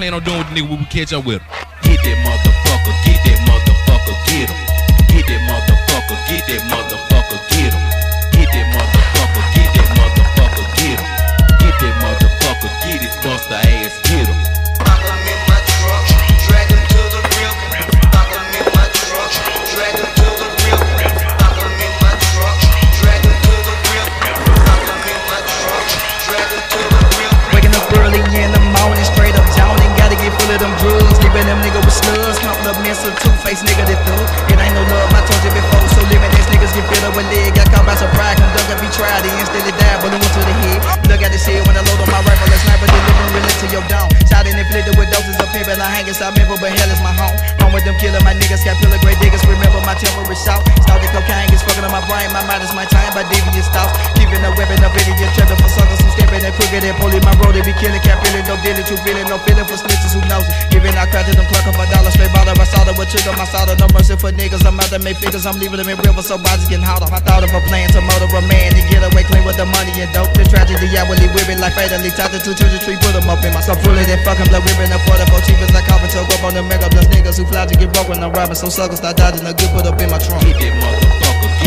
plan on doing with the nigga when we catch up with him. Get that motherfucker, get that motherfucker, get him. It ain't no love, I told you before. So living ass niggas get filled up with leg. Got caught by surprise, come duck up, be tried. He instantly died, balloon to the head. Look at this head when I load on my rifle. A sniper delivering really to your dome. Shot and inflicted with doses of and I hang inside member, but hell is my home. Home with them killing my niggas, got pillar great diggers. Remember my temper is shout. The cocaine, gets fucking on my brain. My mind is my time by devious thoughts. Keeping a weapon up idiot, tripping for suckers and crooked and pulling my road. They be killing, cap feeling, no dealing, true feeling, no feeling for snitches who knows. it. Giving out credit, them clucking for dollars, straight bottle. I saw with trigger, my solder, no mercy for niggas. I'm out to make figures, I'm leaving them in river, so bodies getting hot off. I thought of a plan to murder a man and get away clean with the money and dope. The tragedy, I will with it like fatally tied to two children tree, put them up in my skull full of that fucking blood, whipping up for the four cheapers like coffin choke up on the mega blunts. Niggas who fly to get broke when I'm robbing, so suckers start dodging the good put up in my trunk. Get that motherfucker, get that motherfucker,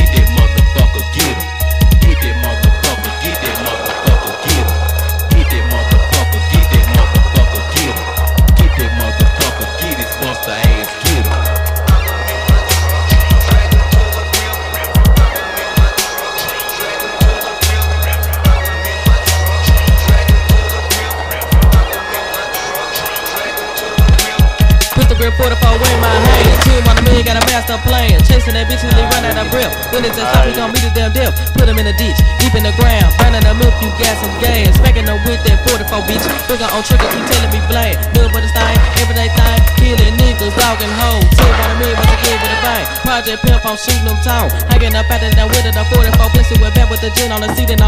grip 44 in my hand. Two on the million, got a master plan. Chasing that bitch till they run out of breath. When it's a stop, we gon' meet the damn death. Put him in a ditch, deep in the ground. Burning the milk, you gas some gas. Smacking them with that 44 bitch. Finger on trigger, keep telling me blame. Good for the thing, everyday thing. Killing niggas, dogging hoes. Two on the million, what you give with a bang. Project pimp, I'm shooting them town. Hanging up out of that with it, a 44 blessing with back with the gin on the seat. And the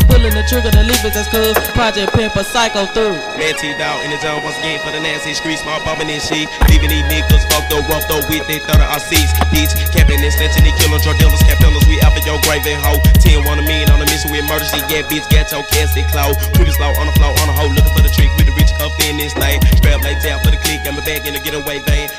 trigger, the leavers that's cuz. Project pimp, a psycho through. Man T-Dog in the zone once again for the nasty street, small bumping and shit. Leaving these niggas fucked up, roughed up with their third of RCs. Bitch, capping and snatching the killer, drug dealers, capillaries, we out after your grave and hoe. 10 one a million on a mission with shit, yeah, bitch, got your casket closed. Creepy slow on the floor, on the hoe, looking for the trick with the rich cuff in this thing. Strap like tap for the click, got my back in the getaway van.